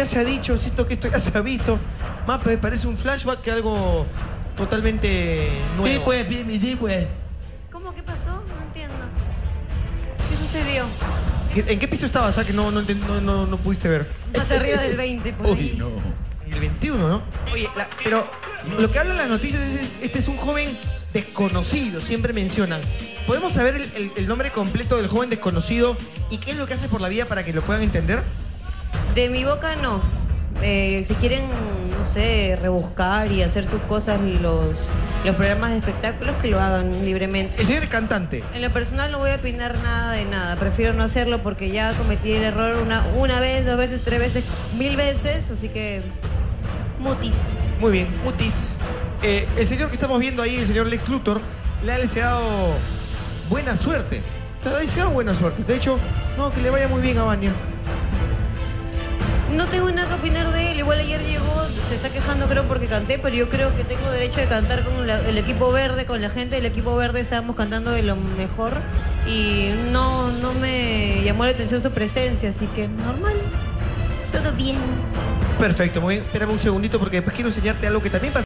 ya se ha dicho, esto que esto ya se ha visto. Más me parece un flashback que algo totalmente nuevo. Sí, pues, Pimi, sí, pues. ¿Cómo? ¿Qué pasó? No entiendo. ¿Qué sucedió? ¿Qué- ¿En qué piso estabas? ah, que no, no, no, no- no pudiste ver. Más arriba del 20, por ahí. Uy, no. El 21, ¿no? Oye, la- pero lo que hablan las noticias es, es- este es un joven desconocido, siempre mencionan. ¿Podemos saber el, el- el nombre completo del joven desconocido y qué es lo que hace por la vida para que lo puedan entender? De mi boca no. Eh, si quieren, no sé, rebuscar y hacer sus cosas los, los programas de espectáculos, que lo hagan libremente. El señor cantante. En lo personal no voy a opinar nada de nada. Prefiero no hacerlo porque ya cometí el error una, una vez, dos veces, tres veces, mil veces. Así que... Mutis. Muy bien, Mutis. Eh, el señor que estamos viendo ahí, el señor Lex Luthor, le ha deseado buena suerte. Te ha deseado buena suerte. De hecho, no, que le vaya muy bien a Vania. No tengo nada que opinar de él. Igual ayer llegó, se está quejando creo porque canté, pero yo creo que tengo derecho de cantar con el equipo verde, con la gente del equipo verde. Estábamos cantando de lo mejor y no, no me llamó la atención su presencia, así que normal. Todo bien. Perfecto, muy bien. Espérame un segundito porque después quiero enseñarte algo que también pasa.